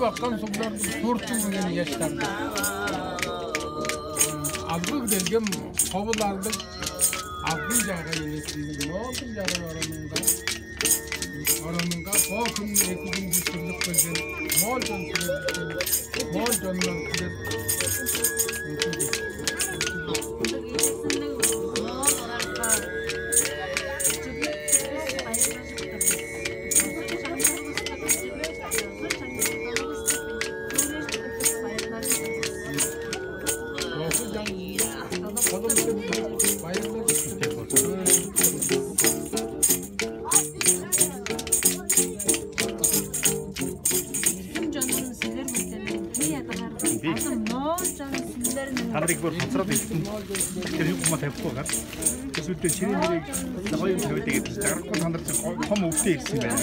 bakan soklar tortum bugün yaşlandı. Ee, Azlık delgem kovlardık. आप भी जाएगा ये सीज़न बहुत ही ज़्यादा और महँगा और महँगा बहुत हम एक दिन भी सुलभ कर दे बहुत जन बहुत जन Thank you. би таныг бүр хоцроод ирсэн. Тэр юм уу тавихгүй гад. Эсвэл тэр чиний мөрийг хоёрын тавиад гэдэг жаргахгүй сандарч том өвдөж ирсэн байна.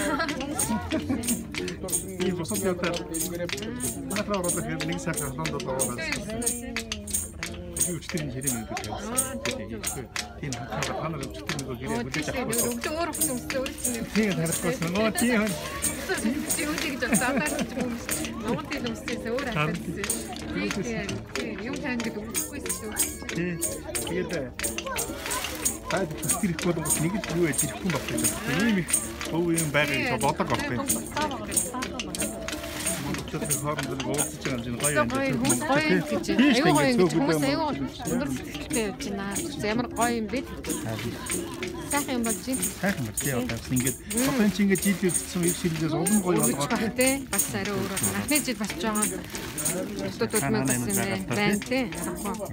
Би босоод явтаа манайхаа ороод ирэхэд нэг сар халуунд болоод өчтөр нь хэрэг мэддэг байсан. Тийм хатаа та нар өчтөр нөгөө гэрээ хүлээж авахгүй. Өөр өөр хүн өмсөв үү? Тийм тарихгүй. Нөгөө тийм хүн Монголоор сэтгэл юу гэж бодсон. Одоо ч юм уу. Монгол хэл үсчихээс өөр асуулт. Тийм юм ханддаг үгүй шүү. Тийм. Тэгээд э, таад төсөр их болгох нэг л юу яж ирэхгүй байх гэж байна. Ийм их өв юм байгаад бодог авахгүй. Өчигдөр хооронд нэг уулзаж байгаа юм гоё юм. Гоё юм гэж. Аюу гоё юм. Хүмүүс аюу өндөрлөлттэй явж байна. Ямар гоё юм бэ? Сайхан юм болж байна. Сайхан байна. Тийм одоо ингэж тохын чи ингэж жил үлдсэн их шилжээс улам гоё болгоо. Тийм. Бас арай өөр. Анхны жил болж байгаа хүмүүс мөн бас юм байна. Тийм. Арахгүй.